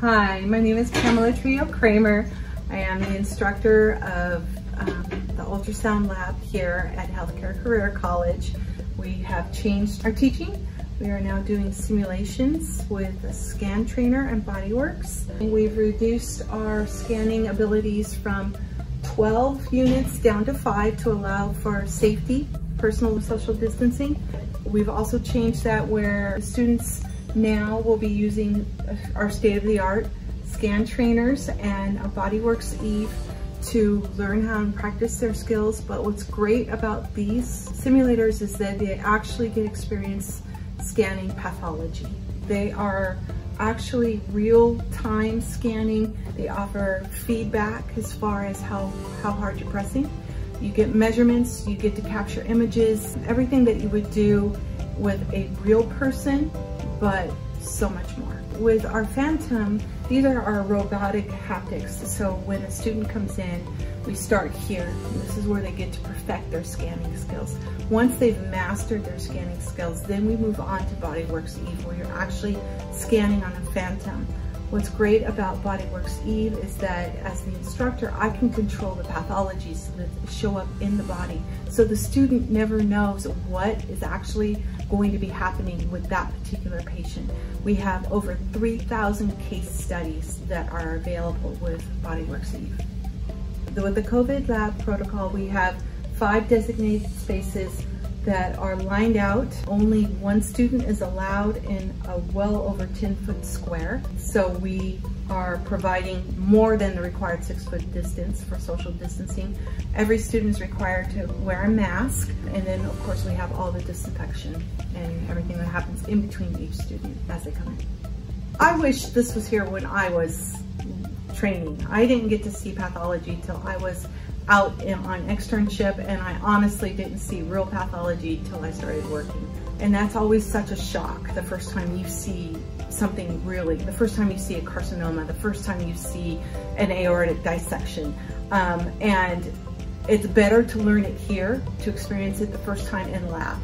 Hi, my name is Pamela Trio Kramer. I am the instructor of um, the ultrasound lab here at Healthcare Career College. We have changed our teaching. We are now doing simulations with a ScanTrainer and BodyWorks. We've reduced our scanning abilities from 12 units down to five to allow for safety, personal social distancing. We've also changed that where students now we'll be using our state-of-the-art scan trainers and a BodyWorks Eve to learn how and practice their skills. But what's great about these simulators is that they actually get experience scanning pathology. They are actually real-time scanning. They offer feedback as far as how, how hard you're pressing. You get measurements, you get to capture images, everything that you would do with a real person but so much more. With our Phantom, these are our robotic haptics. So when a student comes in, we start here. This is where they get to perfect their scanning skills. Once they've mastered their scanning skills, then we move on to BodyWorks Eve, where you're actually scanning on a Phantom. What's great about BodyWorks Eve is that as the instructor, I can control the pathologies that show up in the body. So the student never knows what is actually going to be happening with that particular patient. We have over 3,000 case studies that are available with BodyWorks Eve. With the COVID lab protocol, we have five designated spaces that are lined out. Only one student is allowed in a well over 10 foot square. So we are providing more than the required six foot distance for social distancing. Every student is required to wear a mask. And then of course we have all the disinfection and everything that happens in between each student as they come in. I wish this was here when I was training. I didn't get to see pathology till I was out on externship and I honestly didn't see real pathology till I started working. And that's always such a shock the first time you see something really, the first time you see a carcinoma, the first time you see an aortic dissection. Um, and it's better to learn it here, to experience it the first time in lab.